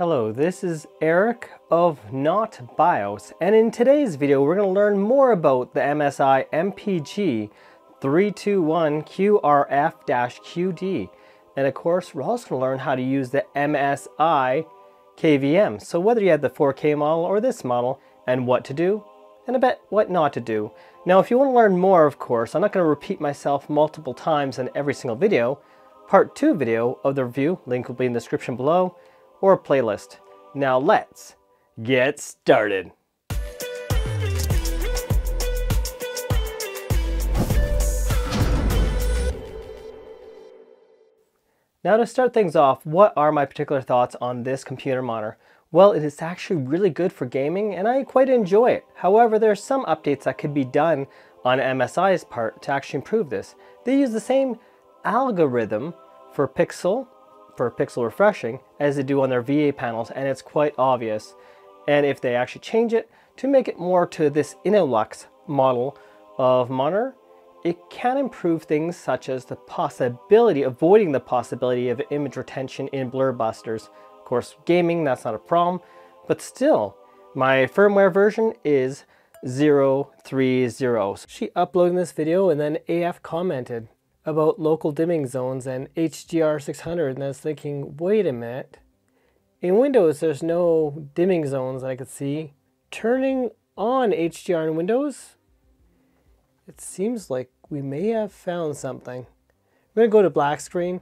Hello, this is Eric of Not BIOS, and in today's video we're going to learn more about the MSI MPG 321QRF-QD. And of course, we're also going to learn how to use the MSI KVM. So whether you have the 4K model or this model, and what to do, and a bit what not to do. Now, if you want to learn more, of course, I'm not going to repeat myself multiple times in every single video. Part 2 video of the review, link will be in the description below, or a playlist. Now let's get started. Now to start things off, what are my particular thoughts on this computer monitor? Well, it is actually really good for gaming and I quite enjoy it. However, there are some updates that could be done on MSI's part to actually improve this. They use the same algorithm for pixel, for pixel refreshing, as they do on their VA panels and it's quite obvious. And if they actually change it to make it more to this Innolux model of monitor, it can improve things such as the possibility, avoiding the possibility of image retention in blur busters. Of course, gaming, that's not a problem, but still, my firmware version is 030. She uploaded this video and then AF commented about local dimming zones and HDR 600 and I was thinking, wait a minute. In Windows, there's no dimming zones I could see. Turning on HDR in Windows it seems like we may have found something. We're to go to black screen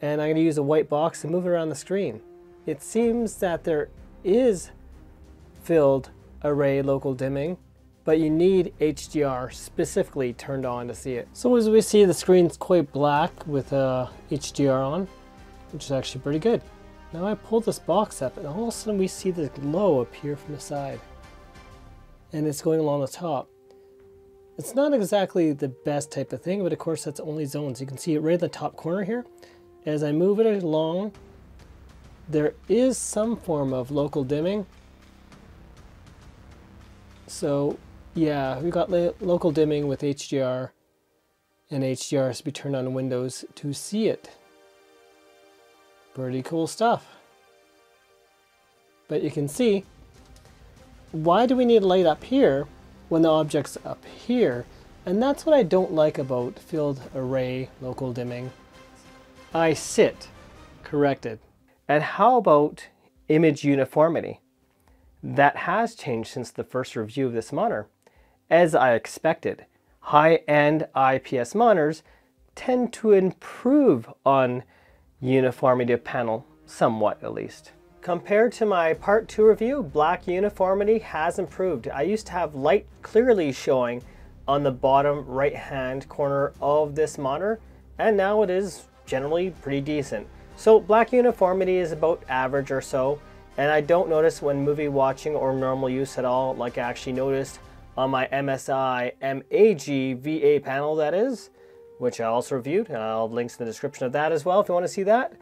and I'm to use a white box and move it around the screen. It seems that there is full array local dimming, but you need HDR specifically turned on to see it. So as we see the screen's quite black with uh, HDR on, which is actually pretty good. Now I pull this box up and all of a sudden we see the glow appear from the side. And it's going along the top. It's not exactly the best type of thing, but of course that's only zones. You can see it right in the top corner here. As I move it along, there is some form of local dimming. So yeah, we got local dimming with HDR and HDR has to be turned on in Windows to see it. Pretty cool stuff. But you can see, why do we need light up here when the object's up here. And that's what I don't like about full array local dimming. I sit. Corrected. And how about image uniformity? That has changed since the first review of this monitor. As I expected, high-end IPS monitors tend to improve on uniformity of panel, somewhat at least. Compared to my part 2 review, black uniformity has improved. I used to have light clearly showing on the bottom right hand corner of this monitor and now it is generally pretty decent. So black uniformity is about average or so and I don't notice when movie watching or normal use at all like I actually noticed on my MSI MAG VA panel that is, which I also reviewed I'll have links in the description of that as well if you want to see that.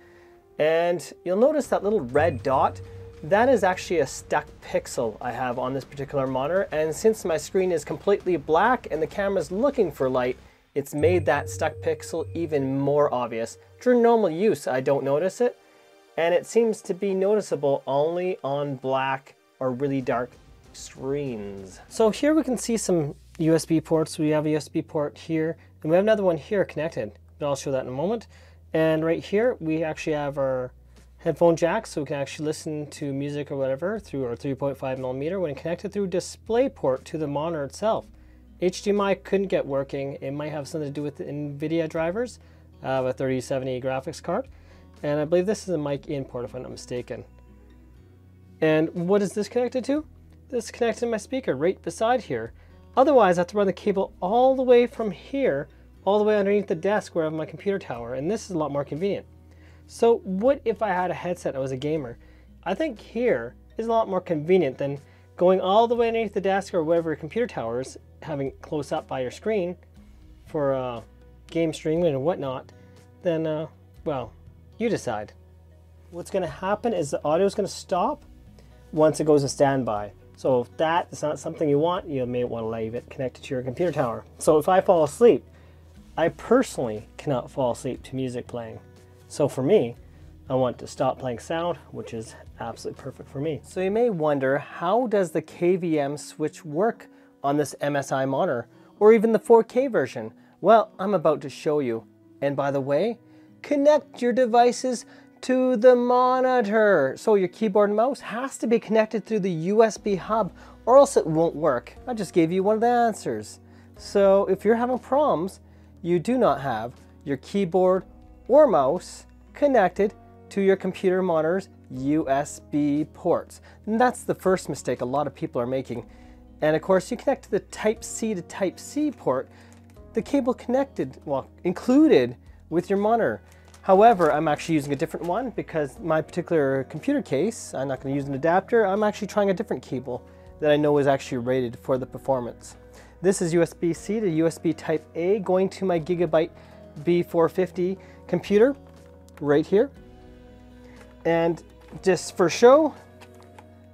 And you'll notice that little red dot, that is actually a stuck pixel I have on this particular monitor. And since my screen is completely black and the camera's looking for light, it's made that stuck pixel even more obvious. During normal use, I don't notice it. And it seems to be noticeable only on black or really dark screens. So here we can see some USB ports. We have a USB port here, and we have another one here connected. But I'll show that in a moment. And right here, we actually have our headphone jack, so we can actually listen to music or whatever through our 3.5 millimeter when connected through DisplayPort to the monitor itself. HDMI couldn't get working. It might have something to do with the NVIDIA drivers. Uh, I have a 3070 graphics card. And I believe this is a mic in port if I'm not mistaken. And what is this connected to? This is connected my speaker right beside here. Otherwise, I have to run the cable all the way from here all the way underneath the desk where I have my computer tower, and this is a lot more convenient. So what if I had a headset I was a gamer? I think here is a lot more convenient than going all the way underneath the desk or wherever your computer tower is, having it close up by your screen for uh, game streaming and whatnot, then, uh, well, you decide. What's going to happen is the audio is going to stop once it goes to standby. So if that is not something you want, you may want to leave it connected to your computer tower. So if I fall asleep, I personally cannot fall asleep to music playing. So for me, I want to stop playing sound, which is absolutely perfect for me. So you may wonder, how does the KVM switch work on this MSI monitor, or even the 4K version? Well, I'm about to show you. And by the way, connect your devices to the monitor. So your keyboard and mouse has to be connected through the USB hub or else it won't work. I just gave you one of the answers. So if you're having problems, you do not have your keyboard or mouse connected to your computer monitor's USB ports. And that's the first mistake a lot of people are making. And of course, you connect to the Type-C to Type-C port, the cable connected, well, included with your monitor. However, I'm actually using a different one because my particular computer case, I'm not going to use an adapter, I'm actually trying a different cable that I know is actually rated for the performance. This is USB-C to USB Type-A going to my Gigabyte B450 computer right here. And just for show,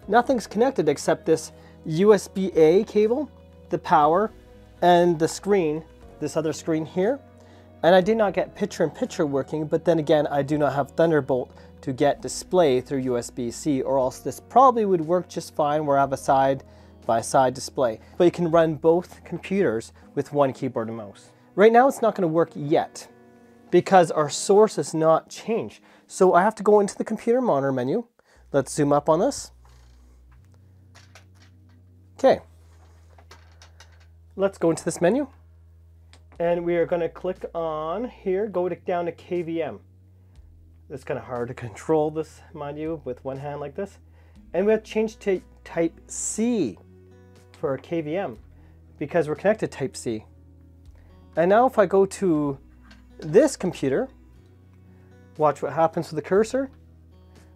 nothing's connected except this USB-A cable, the power, and the screen, this other screen here. And I did not get picture-in-picture -picture working, but then again, I do not have Thunderbolt to get display through USB-C or else this probably would work just fine where I have a side by side display. But you can run both computers with one keyboard and mouse. Right now it's not going to work yet because our source has not changed. So I have to go into the computer monitor menu. Let's zoom up on this. Okay. Let's go into this menu. And we are going to click on here, go down to KVM. It's kind of hard to control this, mind you, with one hand like this. And we have to change to type C for KVM because we're connected type C. And now if I go to this computer, watch what happens with the cursor.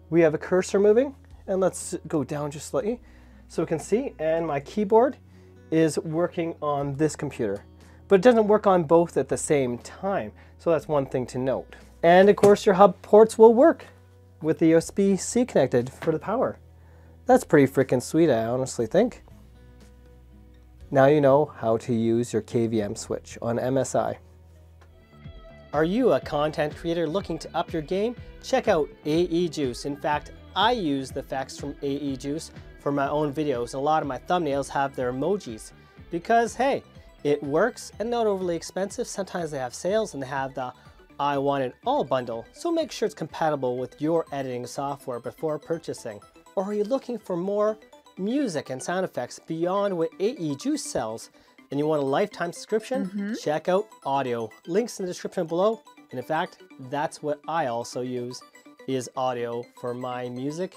We have a cursor moving and let's go down just slightly so we can see and my keyboard is working on this computer but it doesn't work on both at the same time so that's one thing to note and of course your hub ports will work with the USB-C connected for the power that's pretty freaking sweet I honestly think now you know how to use your KVM switch on MSI. Are you a content creator looking to up your game? Check out AE Juice. In fact, I use the effects from AE Juice for my own videos. A lot of my thumbnails have their emojis because, hey, it works and not overly expensive. Sometimes they have sales and they have the I want it all bundle, so make sure it's compatible with your editing software before purchasing. Or are you looking for more music and sound effects beyond what AE Juice sells, and you want a lifetime subscription, mm -hmm. check out Audio. Links in the description below. And in fact, that's what I also use is Audio for my music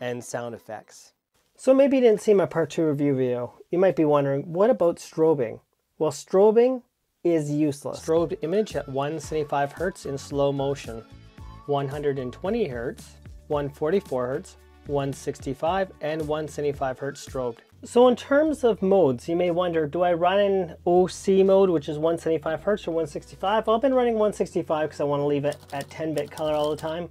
and sound effects. So maybe you didn't see my part two review video. You might be wondering, what about strobing? Well, strobing is useless. Strobed image at 175 hertz in slow motion, 120 hertz, 144 hertz, 165 and 175 hertz strobed. So in terms of modes, you may wonder, do I run in OC mode, which is 175 hertz or 165? Well, I've been running 165 because I want to leave it at 10-bit color all the time.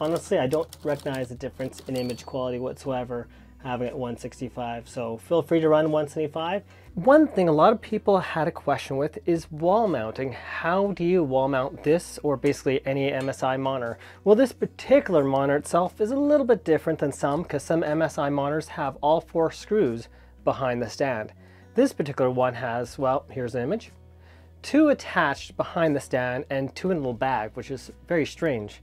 Honestly, I don't recognize a difference in image quality whatsoever having it 165. So feel free to run 175. One thing a lot of people had a question with is wall mounting. How do you wall mount this or basically any MSI monitor? Well, this particular monitor itself is a little bit different than some because some MSI monitors have all four screws behind the stand. This particular one has, well, here's an image, two attached behind the stand and two in a little bag, which is very strange.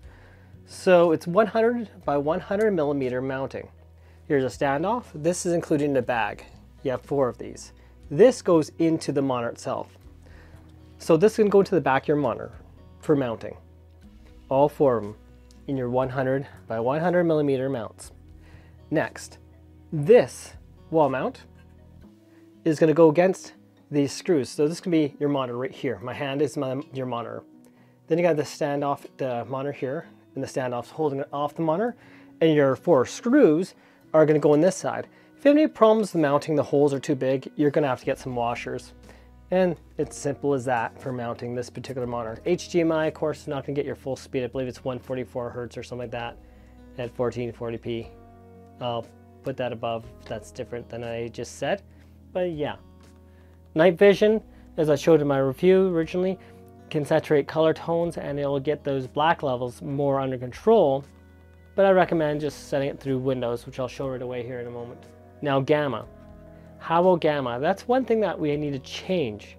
So it's 100 by 100 millimeter mounting. Here's a standoff. This is included in the bag. You have four of these. This goes into the monitor itself. So this can go into the back of your monitor for mounting. All four of them in your 100 by 100 millimeter mounts. Next, this wall mount is going to go against these screws. So this can be your monitor right here. My hand is my, your monitor. Then you got the standoff, the monitor here, and the standoff's holding it off the monitor. And your four screws are going to go on this side. If you have any problems with mounting, the holes are too big, you're going to have to get some washers. And it's simple as that for mounting this particular monitor. HDMI, of course, is not to get your full speed. I believe it's 144 hertz or something like that at 1440p. I'll put that above. That's different than I just said. But yeah. Night vision, as I showed in my review originally, can saturate color tones and it'll get those black levels more under control. But I recommend just setting it through Windows, which I'll show right away here in a moment. Now gamma. How about gamma? That's one thing that we need to change.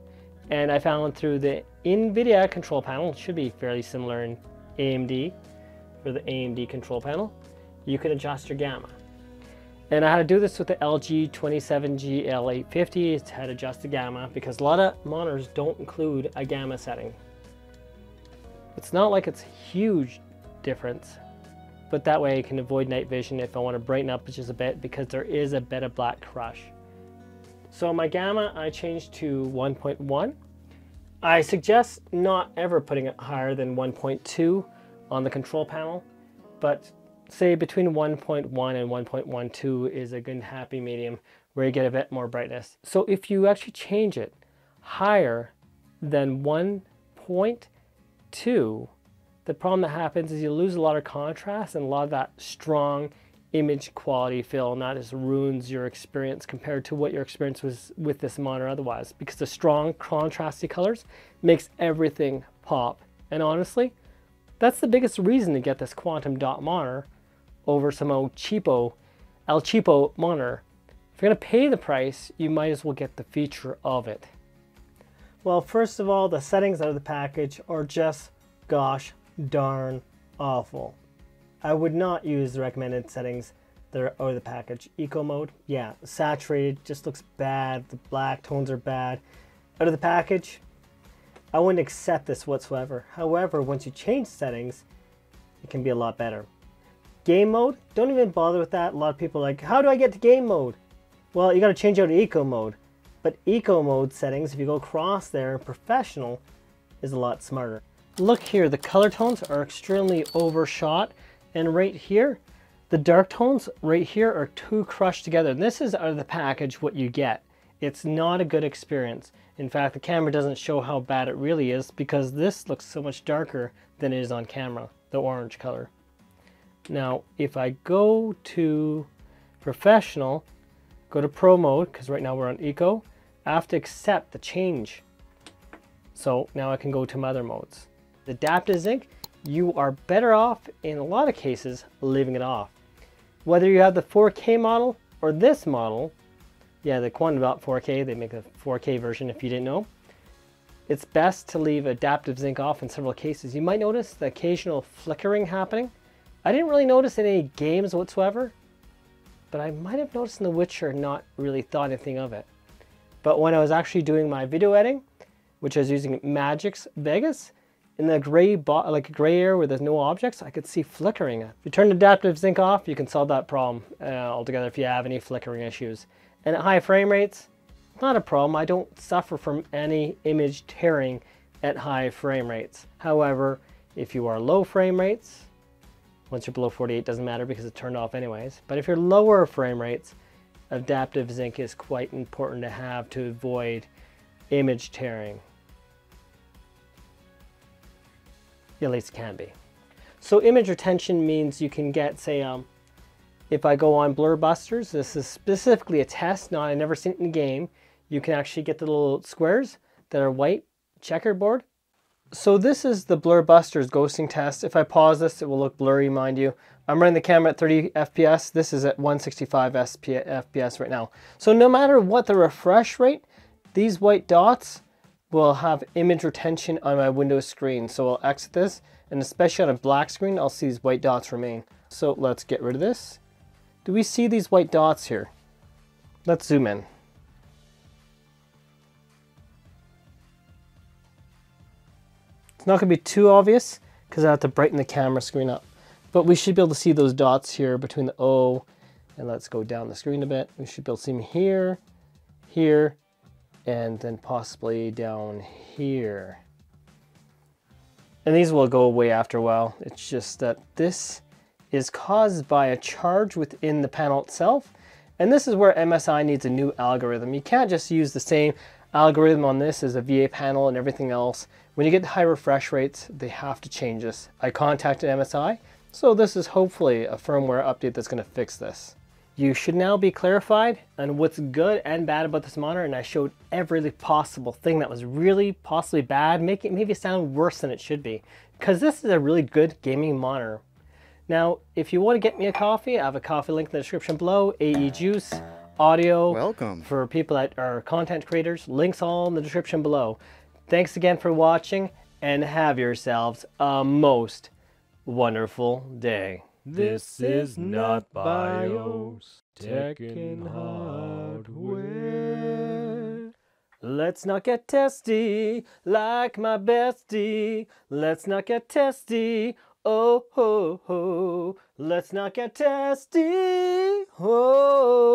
And I found through the NVIDIA control panel, should be fairly similar in AMD, for the AMD control panel, you can adjust your gamma. And I had to do this with the LG 27GL850. It's had to adjust the gamma because a lot of monitors don't include a gamma setting. It's not like it's a huge difference, but that way I can avoid night vision if I want to brighten up just a bit because there is a bit of black crush. So my gamma I changed to 1.1. I suggest not ever putting it higher than 1.2 on the control panel, but say between 1.1 and 1.12 is a good happy medium where you get a bit more brightness. So if you actually change it higher than 1.2, the problem that happens is you lose a lot of contrast and a lot of that strong image quality feel and that just ruins your experience compared to what your experience was with this monitor otherwise because the strong contrasty colors makes everything pop and honestly that's the biggest reason to get this quantum dot monitor over some old cheapo, El Cheapo monitor. If you're gonna pay the price, you might as well get the feature of it. Well, first of all, the settings out of the package are just gosh darn awful. I would not use the recommended settings that are out of the package. Eco mode, yeah, saturated, just looks bad. The black tones are bad. Out of the package, I wouldn't accept this whatsoever. However, once you change settings, it can be a lot better. Game mode, don't even bother with that. A lot of people like, how do I get to game mode? Well, you got to change out to eco mode. But eco mode settings, if you go across there, professional is a lot smarter. Look here, the color tones are extremely overshot. And right here, the dark tones right here are too crushed together. And this is out of the package what you get. It's not a good experience. In fact, the camera doesn't show how bad it really is because this looks so much darker than it is on camera, the orange color. Now, if I go to professional, go to pro mode, because right now we're on eco, I have to accept the change. So now I can go to my other modes. The adaptive sync, you are better off in a lot of cases leaving it off. Whether you have the 4K model or this model, yeah, the Quantum Dot 4K, they make a 4K version if you didn't know. It's best to leave adaptive sync off in several cases. You might notice the occasional flickering happening I didn't really notice in any games whatsoever, but I might have noticed in The Witcher not really thought anything of it. But when I was actually doing my video editing, which I was using Magix Vegas, in the gray like gray area where there's no objects, I could see flickering. If you turn adaptive sync off, you can solve that problem uh, altogether if you have any flickering issues. And at high frame rates, not a problem. I don't suffer from any image tearing at high frame rates. However, if you are low frame rates, once you're below 48, doesn't matter because it's turned off anyways. But if you're lower frame rates, adaptive sync is quite important to have to avoid image tearing. At least can be. So image retention means you can get, say, um, if I go on Blur Busters, this is specifically a test, not I never seen it in the game. You can actually get the little squares that are white checkerboard so this is the Blur Busters ghosting test. If I pause this, it will look blurry, mind you. I'm running the camera at 30 FPS. This is at 165 FPS right now. So no matter what the refresh rate, these white dots will have image retention on my Windows screen. So I'll exit this, and especially on a black screen, I'll see these white dots remain. So let's get rid of this. Do we see these white dots here? Let's zoom in. It's not going to be too obvious because I have to brighten the camera screen up. But we should be able to see those dots here between the O and let's go down the screen a bit. We should be able to see them here, here, and then possibly down here. And these will go away after a while. It's just that this is caused by a charge within the panel itself. And this is where MSI needs a new algorithm. You can't just use the same algorithm on this as a VA panel and everything else. When you get high refresh rates, they have to change this. I contacted MSI, so this is hopefully a firmware update that's going to fix this. You should now be clarified on what's good and bad about this monitor and I showed every possible thing that was really possibly bad, make it maybe sound worse than it should be. Because this is a really good gaming monitor. Now, if you want to get me a coffee, I have a coffee link in the description below, AE Juice, audio. Welcome. For people that are content creators, links all in the description below. Thanks again for watching and have yourselves a most wonderful day. This is not BIOS Tekken hardware. Let's not get testy like my bestie. Let's not get testy. Oh ho ho. Let's not get testy. Oh.